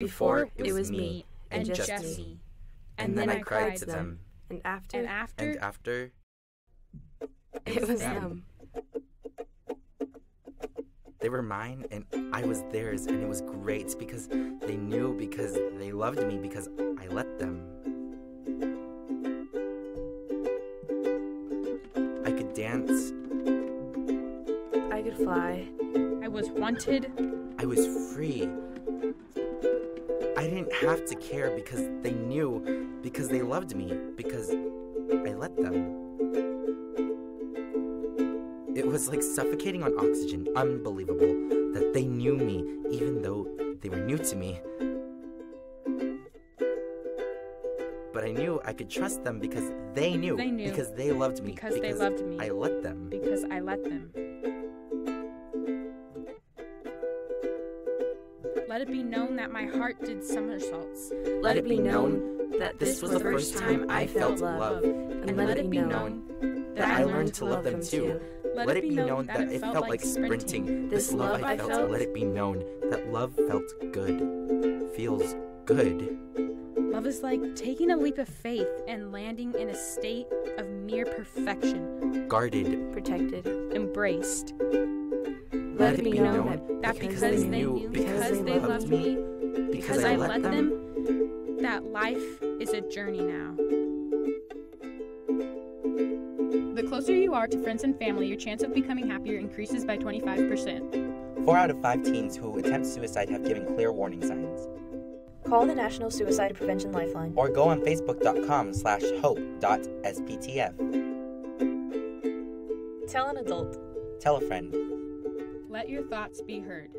Before, it was me and just me. And then I cried to them. And after, And after, And after, it was them. them. they were mine and I was theirs, and it was great because they knew, because they loved me, because I let them. I could dance, I could fly. I was wanted. I was free. I didn't have to care because they knew, because they loved me, because I let them. It was like suffocating on oxygen, unbelievable that they knew me even though they were new to me. But I knew I could trust them because they knew, They knew. because they loved me, Because they loved me. I let them. because I let them. Let it be known that my heart did somersaults. Let it be known that this was the first time I felt love. and let it be known that I learned to love them too. Let, it be known that it felt like sprinting. This love I felt, let it be known that love felt good. Feels good. Love is like taking a leap of faith and landing in a state of near perfection, Guarded. Protected. embraced. Let it be known That because they knew, because they loved me, because I let them, that life is a journey now. The closer you are to friends and family, your chance of becoming happier increases by 25%. Four out of five teens who attempt suicide have given clear warning signs. Call the National Suicide Prevention Lifeline. Or go on facebook.com slash hope.sptf. Tell an adult. Tell a friend. Let your thoughts be heard.